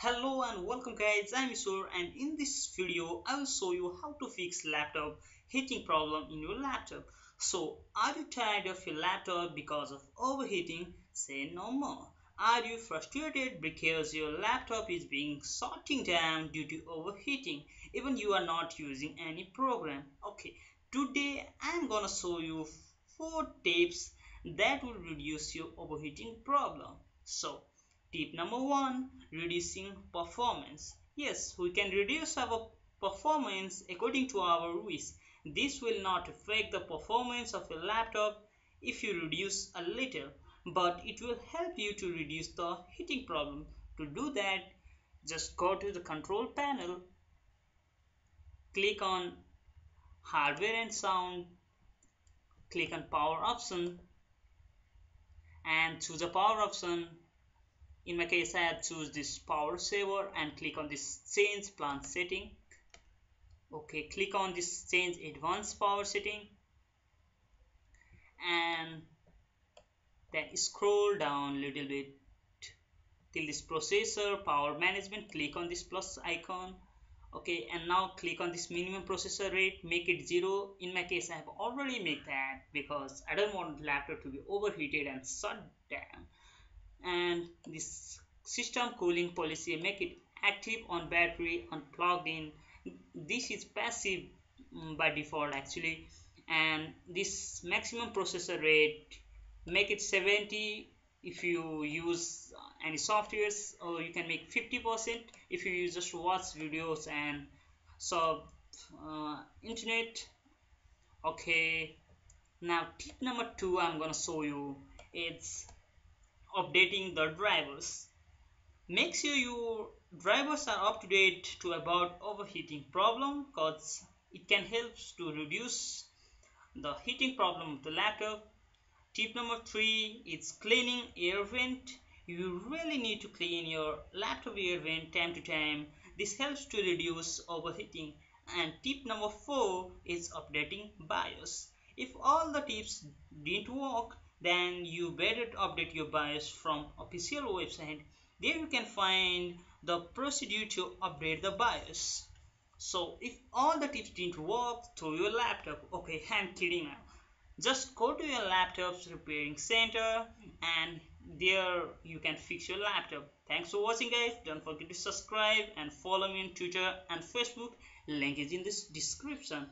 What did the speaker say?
Hello and welcome guys, I'm Isur and in this video I will show you how to fix laptop heating problem in your laptop. So are you tired of your laptop because of overheating? Say no more. Are you frustrated because your laptop is being shutting down due to overheating even you are not using any program? Okay, today I'm gonna show you four tips that will reduce your overheating problem. So Tip number one, reducing performance. Yes, we can reduce our performance according to our wish. This will not affect the performance of your laptop if you reduce a little, but it will help you to reduce the heating problem. To do that, just go to the control panel, click on hardware and sound, click on power option and choose the power option in my case I have choose this power saver and click on this change plan setting. Okay click on this change advanced power setting. And then scroll down a little bit till this processor power management. Click on this plus icon. Okay and now click on this minimum processor rate. Make it zero. In my case I have already made that because I don't want the laptop to be overheated and shut down and this system cooling policy make it active on battery unplugged in this is passive mm, by default actually. And this maximum processor rate make it 70 if you use any softwares or you can make 50 percent if you just watch videos and so uh, internet. Okay. Now tip number two i'm gonna show you. It's updating the drivers. Make sure your drivers are up to date to about overheating problem because it can help to reduce the heating problem of the laptop. Tip number three is cleaning air vent. You really need to clean your laptop air vent time to time. This helps to reduce overheating. And tip number four is updating BIOS. If all the tips didn't work, then you better update your BIOS from official website. There you can find the procedure to update the BIOS so if all the tips didn't work to your laptop. Okay I'm kidding now. Just go to your laptop's repairing center and there you can fix your laptop. Thanks for watching guys. Don't forget to subscribe and follow me on twitter and facebook. Link is in this description